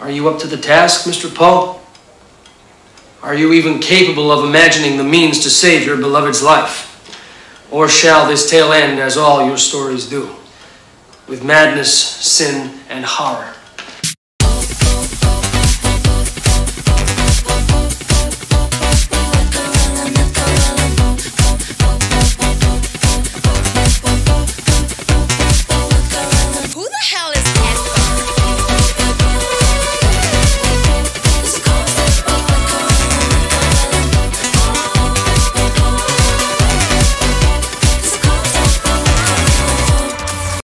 Are you up to the task, Mr. Poe? Are you even capable of imagining the means to save your beloved's life? Or shall this tale end as all your stories do, with madness, sin, and horror?